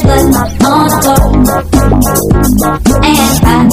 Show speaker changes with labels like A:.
A: there's blood on the floor. And I